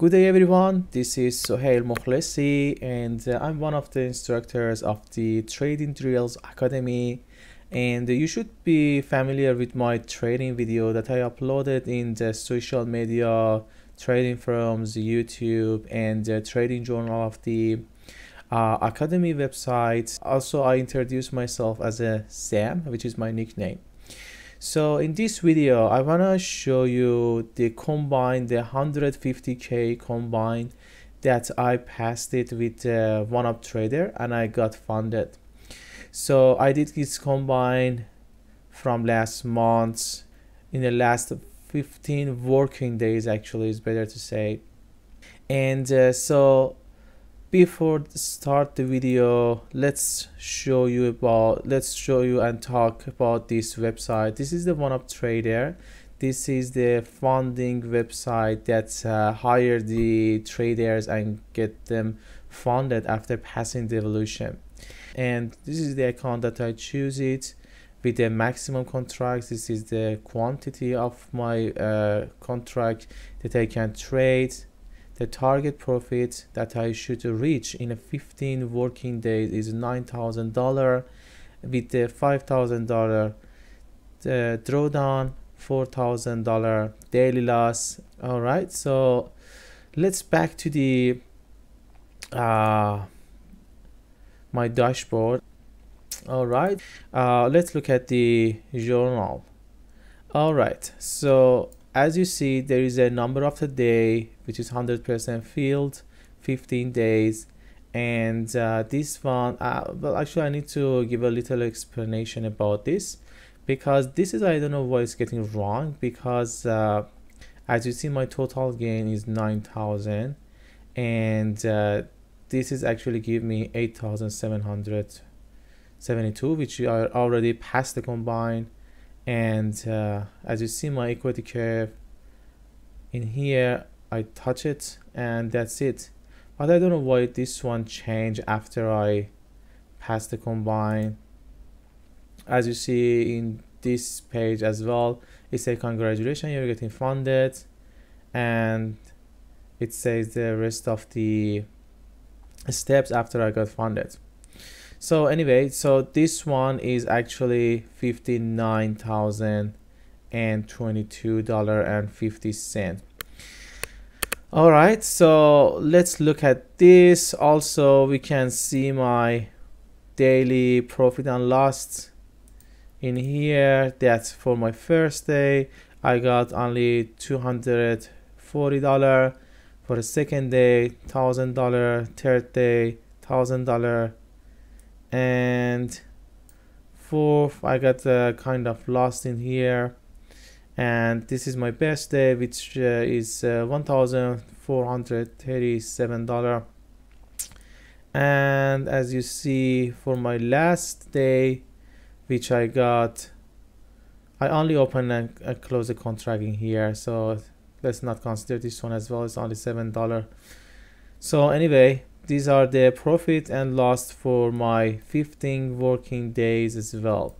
Good day everyone, this is Sohail Mokhlesi and uh, I'm one of the instructors of the Trading Drills Academy and you should be familiar with my trading video that I uploaded in the social media trading firms, YouTube and the trading journal of the uh, Academy website. Also I introduced myself as a Sam which is my nickname. So in this video, I wanna show you the combine, the 150k combine that I passed it with uh, OneUpTrader and I got funded. So I did this combine from last month in the last 15 working days actually is better to say. And uh, so before start the video let's show you about let's show you and talk about this website. This is the OneUpTrader. This is the funding website that uh, hire the traders and get them funded after passing the evolution. And this is the account that i choose it with the maximum contracts. This is the quantity of my uh, contract that i can trade the target profit that I should reach in a 15 working days is $9,000 with the $5,000 drawdown $4,000 daily loss. All right so let's back to the uh, my dashboard. All right uh, let's look at the journal. All right so as you see there is a number of the day which is 100% filled 15 days. And uh, this one uh, well actually I need to give a little explanation about this because this is I don't know why it's getting wrong because uh, as you see my total gain is 9,000 and uh, this is actually give me 8,772 which are already past the combine and uh, as you see my equity curve in here I touch it and that's it. But I don't know why this one changed after I pass the combine. As you see in this page as well it says congratulations you're getting funded. And it says the rest of the steps after I got funded so anyway so this one is actually fifty-nine thousand and twenty-two dollar and fifty cent all right so let's look at this. Also we can see my daily profit and loss in here. That's for my first day. I got only 240 dollar for the second day thousand dollar third day thousand dollar and fourth I got uh, kind of lost in here. And this is my best day which uh, is uh, $1,437 and as you see for my last day which I got I only open and, and close a contract in here. So let's not consider this one as well. It's only seven dollar so anyway these are the profit and loss for my 15 working days as well.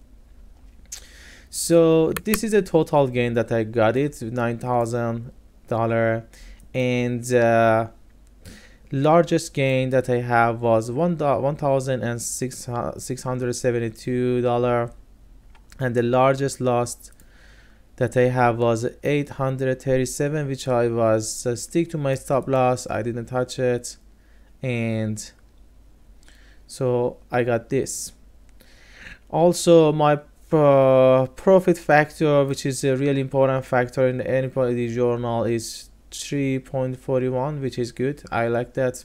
So this is a total gain that i got it nine thousand dollar and uh, largest gain that i have was one thousand and six hundred seventy two dollar and the largest loss that I have was 837 which I was uh, stick to my stop loss. I didn't touch it and so I got this. Also my uh, profit factor which is a really important factor in any anybody journal is 3.41 which is good. I like that.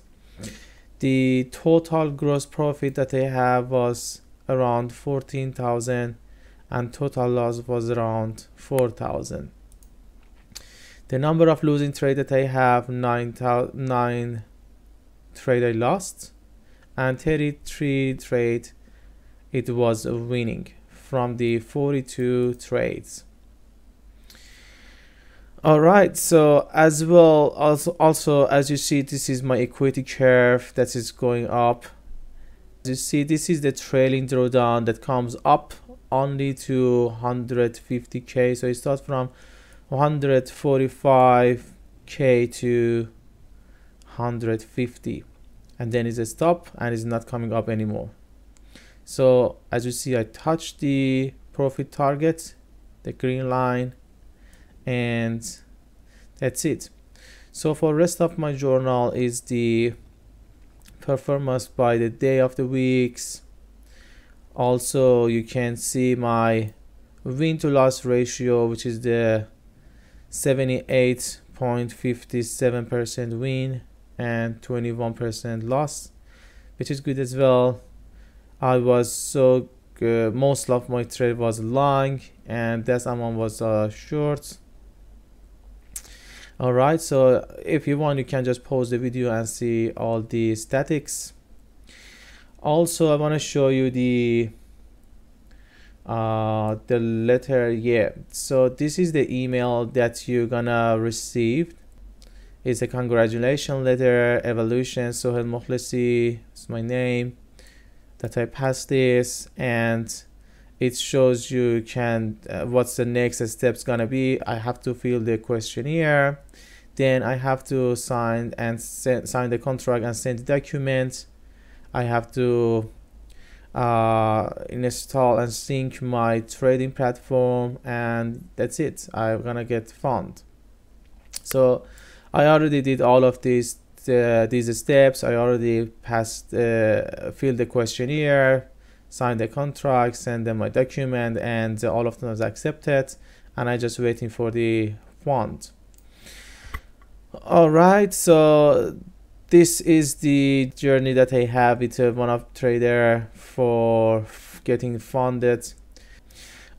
The total gross profit that I have was around 14,000 and total loss was around 4,000 the number of losing trade that I have 9, 9 trade I lost and 33 trade it was winning from the 42 trades. All right so as well also also as you see this is my equity curve that is going up. As you see this is the trailing drawdown that comes up only to 150k so it starts from 145k to 150 and then it's a stop and it's not coming up anymore. So as you see I touch the profit target the green line and that's it. So for rest of my journal is the performance by the day of the weeks. Also you can see my win to loss ratio which is the 78.57% win and 21% loss which is good as well. I was so most of my trade was long and that amount was uh, short. All right so if you want you can just pause the video and see all the statics. Also i want to show you the uh the letter yeah so this is the email that you're gonna receive it's a congratulation letter evolution Sohail Mokhlesi it's my name that i passed this and it shows you can uh, what's the next steps gonna be. I have to fill the questionnaire then i have to sign and send, sign the contract and send the document. I have to uh, install and sync my trading platform and that's it. I'm gonna get fund. So i already did all of these uh, these steps i already passed uh, filled the questionnaire signed the contract, send them my document, and all of them was accepted. And I just waiting for the fund. All right, so this is the journey that I have with uh, OneUpTrader for getting funded.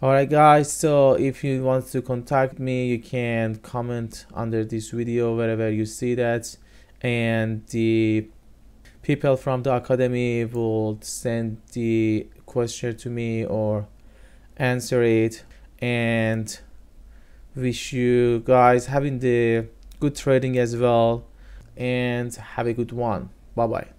Alright guys, so if you want to contact me, you can comment under this video wherever you see that. And the people from the academy will send the question to me or answer it. And wish you guys having the good trading as well. And have a good one. Bye bye